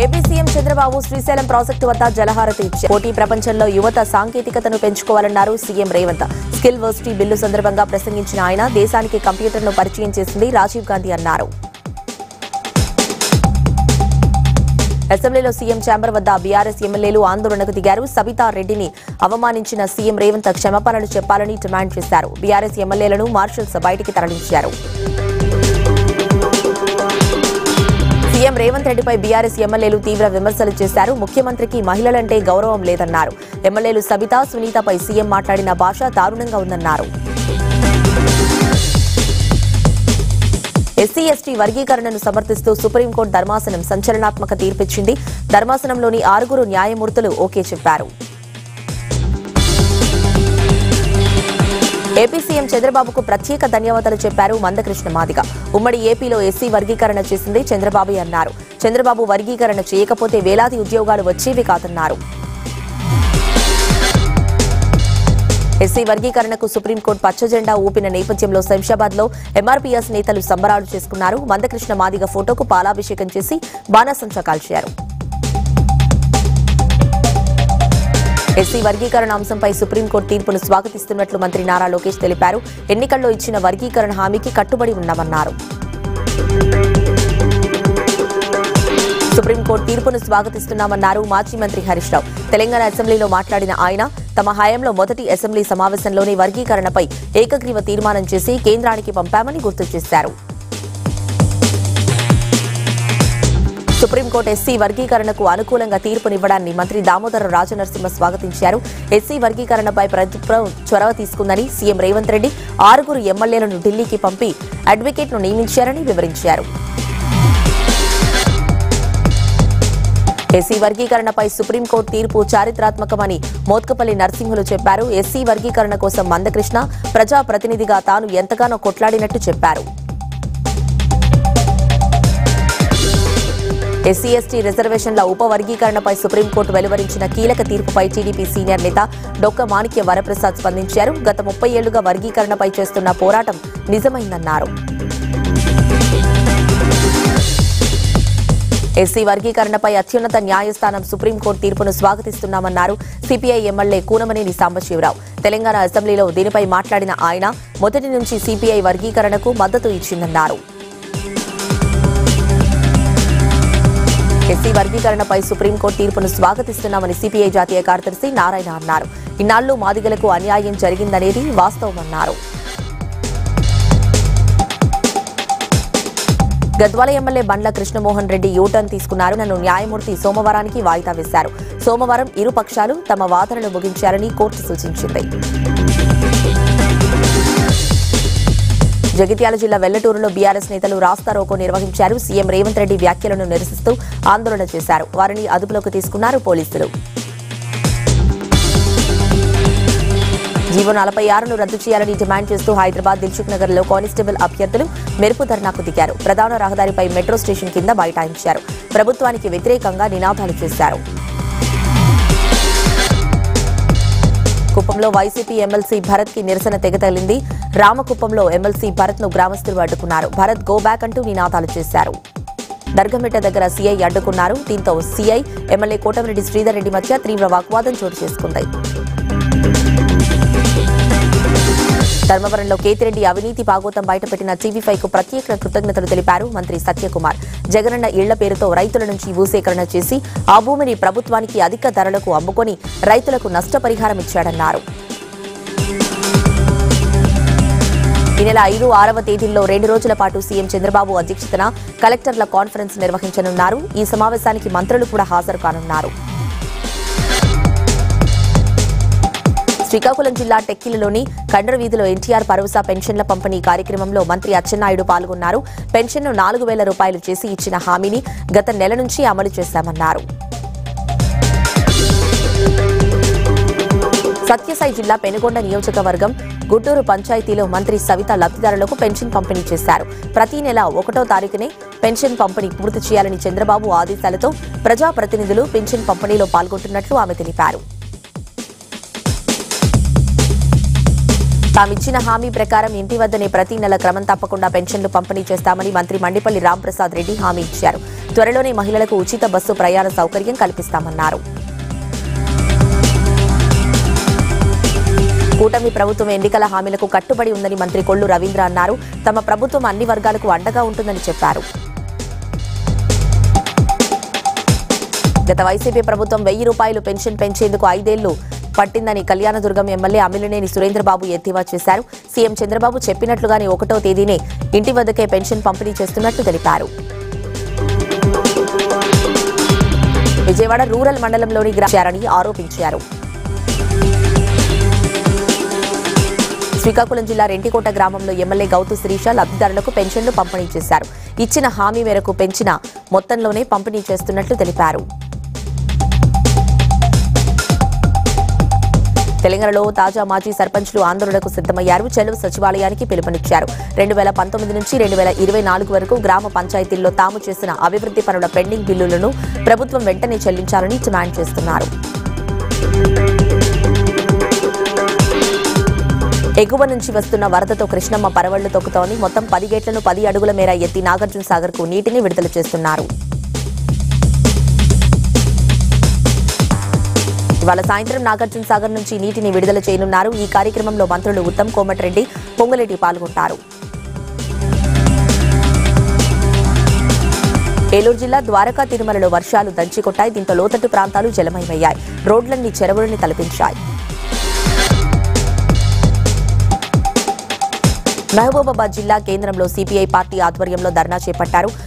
AP CM Chandrababu Srisailam project వద్ద జలహారతి ఇచ్చారు. పోటీ ప్రపంచంలో యువత సాంకేతికతను పెంచుకోవాలన్నారు CM Revanth. Skill varsity bill సందర్భంగా ప్రసంగించిన ఆయన దేశానికి కంప్యూటర్ను పరిచయం చేసింది రాజీవ్ గాంధీ అన్నారు. అసెంబ్లీలో సీఎం ఛాంబర్ వద్ద బీఆర్ఎస్ ఎమ్మెల్యేలు ఆందోళనకు దిగారు. సబితా రెడ్డిని అవమానించిన సీఎం రేవంత్ క్షమాపణలు చెప్పాలని డిమాండ్ చేశారు. బీఆర్ఎస్ ఎమ్మెల్యేలను మార్షల్స్ బయటికి తరలించారు. సీఎం రేవంత్ రెడ్డిపై బీఆర్ఎస్ ఎమ్మెల్యేలు తీవ్ర విమర్శలు చేశారు. ముఖ్యమంత్రికి మహిళలంటే గౌరవం లేదన్నారు. ఎమ్మెల్యేలు సబితా సునీతపై సీఎం మాట్లాడిన భాష దారుణంగా ఉందన్నారు. ఎస్సీ ఎస్టీ వర్గీకరణను సమర్థిస్తూ సుప్రీంకోర్టు ధర్మాసనం సంచలనాత్మక తీర్పిచ్చింది. ధర్మాసనంలోని ఆరుగురు న్యాయమూర్తులు ఓకే చెప్పారు. ఏపీ సీఎం చంద్రబాబుకు ప్రత్యేక ధన్యవాదాలు చెప్పారు మందకృష్ణ మాదిగ. ఉమ్మడి ఏపీలో ఎస్సీ వర్గీకరణ చేసింది చంద్రబాబు అన్నారు. చంద్రబాబు వర్గీకరణ చేయకపోతే వేలాది ఉద్యోగాలు వచ్చేవి కాదన్నారు. ఎస్సీ వర్గీకరణకు సుప్రీంకోర్టు పచ్చజెండా ఊపిన నేపథ్యంలో శంషాబాద్లో ఎంఆర్పీఎస్ నేతలు సంబరాలు చేసుకున్నారు. మందకృష్ణ మాదిగ ఫోటోకు పాలాభిషేకం చేసి బాణసంచా కాల్చారు. ఎస్సీ వర్గీకరణ అంశంపై సుప్రీంకోర్టు తీర్పును స్వాగతిస్తున్నట్లు మంత్రి నారా లోకేష్ తెలిపారు. ఎన్నికల్లో ఇచ్చిన వర్గీకరణ హామీకి కట్టుబడి ఉన్నామన్నారు. సుప్రీంకోర్టు తీర్పును స్వాగతిస్తున్నామన్నారు మాజీ మంత్రి హరీష్ రావు. తెలంగాణ అసెంబ్లీలో మాట్లాడిన ఆయన తమ హయాంలో మొదటి అసెంబ్లీ సమావేశంలోని వర్గీకరణపై ఏకగ్రీవ తీర్మానం చేసి కేంద్రానికి పంపామని గుర్తు చేశారు. సుప్రీంకోర్టు ఎస్సీ వర్గీకరణకు అనుకూలంగా తీర్పునివ్వడాన్ని మంత్రి దామోదర రాజనరసింహ స్వాగతించారు. ఎస్సీ వర్గీకరణపై ప్రభుత్వం చొరవ తీసుకుందని సీఎం రేవంత్ రెడ్డి ఆరుగురు ఎమ్మెల్యేలను ఢిల్లీకి పంపి అడ్వకేట్ను నియమించారని వివరించారు. ఎస్సీ వర్గీకరణపై సుప్రీంకోర్టు తీర్పు చారిత్రాత్మకమని మోత్కపల్లి నరసింహులు చెప్పారు. ఎస్సీ వర్గీకరణ కోసం మందకృష్ణ ప్రజాప్రతినిధిగా తాను ఎంతగానో కొట్లాడినట్టు చెప్పారు. ఎస్సీ ఎస్టీ రిజర్వేషన్ల ఉపవర్గీకరణపై సుప్రీంకోర్టు వెలువరించిన కీలక తీర్పుపై టీడీపీ సీనియర్ నేత డొక్క మాణిక్య వరప్రసాద్ స్పందించారు. గత ముప్పై ఏళ్ళుగా వర్గీకరణపై చేస్తున్న పోరాటం నిజమైందన్నారు. ఎస్సీ వర్గీకరణపై అత్యున్నత న్యాయస్థానం సుప్రీంకోర్టు తీర్పును స్వాగతిస్తున్నామన్నారు సిపిఐ ఎమ్మెల్యే కూనమనేని సాంబశివరావు. తెలంగాణ అసెంబ్లీలో దీనిపై మాట్లాడిన ఆయన మొదటి నుంచి సిపిఐ వర్గీకరణకు మద్దతు ఇచ్చిందన్నారు. ఎస్సీ వర్గీకరణపై సుప్రీంకోర్టు తీర్పును స్వాగతిస్తున్నామని సిపిఐ జాతీయ కార్యదర్శి నారాయణ అన్నారు. ఇన్నాళ్ళు మాదిగలకు అన్యాయం జరిగిందనేది వాస్తవమన్నారు. Gadwal MLA Bandla Krishnamohan Reddy U turn తీసుకున్నారు. నన్ను న్యాయమూర్తి సోమవారానికి వాయిదా వేశారు. సోమవారం ఇరు పక్షాలు తమ వాదనలు ముగించారని కోర్టు సూచించింది. జగిత్యాల జిల్లా వెల్లటూరులో బీఆర్ఎస్ నేతలు రాస్తా రోకో నిర్వహించారు. సీఎం రేవంత్ రెడ్డి వ్యాఖ్యలను నిరసిస్తూ ఆందోళన చేశారు. వారిని అదుపులోకి తీసుకున్నారు పోలీసులు. జీవో నలభై ఆరును రద్దు చేయాలని డిమాండ్ చేస్తూ హైదరాబాద్ దిల్సుఖ్ నగర్లో కానిస్టేబుల్ అభ్యర్థులు మెరుపు ధర్నాకు దిగారు. ప్రధాన రహదారిపై మెట్రో స్టేషన్ కింద బైఠాయించారు. ప్రభుత్వానికి వ్యతిరేకంగా నినాదాలు చేశారు. రామకుప్పంలో వైసీపీ ఎమ్మెల్సీ భరత్కి నిరసన తెగతగిలింది రామకుప్పంలో ఎమ్మెల్సీ భరత్ను గ్రామస్తులు అడ్డుకున్నారు. భరత్ గో బ్యాక్ అంటూ నినాదాలు చేశారు. దర్గమిట్ట దగ్గర సీఐ అడ్డుకున్నారు. దీంతో సీఐ ఎమ్మెల్యే కోటమిరెడ్డి శ్రీధర్ రెడ్డి మధ్య తీవ్ర వాగ్వాదం చోటు చేసుకుంది. ధర్మవరంలో కేతిరెడ్డి అవినీతి పాగోతం బయటపెట్టిన టీవీ కు ప్రత్యేక కృతజ్ఞతలు తెలిపారు మంత్రి సత్యకుమార్. జగనన్న ఇళ్ళ పేరుతో రైతుల నుంచి భూసేకరణ చేసి ఆ భూమిని ప్రభుత్వానికి అధిక ధరలకు అమ్ముకొని రైతులకు నష్టపరిహారం ఇచ్చాడన్నారు. ఈ నెల ఐదు ఆరవ తేదీల్లో రెండు రోజుల పాటు సీఎం చంద్రబాబు అధ్యక్షతన కలెక్టర్ల కాన్ఫరెన్స్ నిర్వహించనున్నారు. ఈ సమావేశానికి మంత్రులు కూడా హాజరు కానున్నారు. శ్రీకాకుళం జిల్లా టెక్కిలలోని కండ్ర వీధిలో ఎన్టీఆర్ పరువస పెన్షన్ల పంపిణీ కార్యక్రమంలో మంత్రి అచ్చెన్నాయుడు పాల్గొన్నారు. పెన్షన్ను నాలుగు వేల రూపాయలు చేసి ఇచ్చిన హామీని గత నెల నుంచి అమలు చేశామన్నారు. సత్యసాయి జిల్లా పెనుగొండ నియోజకవర్గం గుంటూరు పంచాయతీలో మంత్రి సవిత లబ్ధిదారులకు పెన్షన్ పంపిణీ చేశారు. ప్రతి నెల ఒకటో తారీఖునే పెన్షన్ పంపిణీ పూర్తి చేయాలని చంద్రబాబు ఆదేశాలతో ప్రజాప్రతినిధులు పెన్షన్ పంపిణీలో పాల్గొంటున్నట్లు ఆమె తెలిపారు. తామిచ్చిన హామీ ప్రకారం ఇంటి వద్దనే ప్రతి నెల క్రమం తప్పకుండా పెన్షన్లు పంపిణీ చేస్తామని మంత్రి మండిపల్లి రాంప్రసాద్ రెడ్డి హామీ ఇచ్చారు. త్వరలోనే మహిళలకు ఉచిత బస్సు ప్రయాణ సౌకర్యం కల్పిస్తామన్నారు. కూటమి ప్రభుత్వం ఎన్నికల హామీలకు కట్టుబడి ఉందని మంత్రి కొల్లు రవీంద్ర అన్నారు. తమ ప్రభుత్వం అన్ని వర్గాలకు అండగా ఉంటుందని చెప్పారు. గత వైసీపీ ప్రభుత్వం వెయ్యి రూపాయలు పెన్షన్ పెంచేందుకు ఐదేళ్ళు పట్టిందని కళ్యాణదుర్గం ఎమ్మెల్యే అమిలినేని సురేంద్రబాబు ఎద్దేవా చేశారు. సీఎం చంద్రబాబు చెప్పినట్లుగానే ఒకటో తేదీనే ఇంటి వద్దకే పెన్షన్ పంపిణీ చేస్తున్నట్లు తెలిపారు. విజయవాడ రూరల్ మండలంలోని గ్రాచారని ఆరోపించారు. శ్రీకాకుళం జిల్లా రెంటికోట గ్రామంలో ఎమ్మెల్యే గౌతు శిరీష లబ్ధిదారులకు పెన్షన్లు పంపిణీ చేశారు. ఇచ్చిన హామీ మేరకు పెంచిన మొత్తంలోనే పంపిణీ చేస్తున్నట్లు తెలిపారు. తెలంగాణలో తాజా మాజీ సర్పంచ్లు ఆందోళనకు సిద్దమయ్యారు చెలవు సచివాలయానికి పిలుపునిచ్చారు. రెండు వేల పంతొమ్మిది నుంచి రెండు వేల ఇరవై నాలుగు వరకు గ్రామ పంచాయతీల్లో తాము చేసిన అభివృద్ధి పనుల పెండింగ్ బిల్లులను ప్రభుత్వం వెంటనే చెల్లించాలని డిమాండ్ చేస్తున్నారు. ఎగువ నుంచి వస్తున్న వరదతో కృష్ణమ్మ పరవళ్ళు తొక్కుతోంది. మొత్తం పది గేట్లను పది అడుగుల మేర ఎత్తి నాగార్జున సాగర్కు నీటిని విడుదల చేస్తున్నారు. ఇవాళ సాయంత్రం నాగార్జున సాగర్ నుంచి నీటిని విడుదల చేయనున్నారు. ఈ కార్యక్రమంలో మంత్రులు ఉత్తమ్ కోమటిరెడ్డి పొంగులేటి పాల్గొంటారు. ఏలూరు జిల్లా ద్వారకా తిరుమలలో వర్షాలు దంచికొట్టాయి. దీంతో లోతట్టు ప్రాంతాలు జలమయమయ్యాయి. రోడ్లన్నీ చెరువులని తలపించాయి. మహబూబాబాద్ జిల్లా కేంద్రంలో సిపిఐ పార్టీ ఆధ్వర్యంలో ధర్నా చేపట్టారు.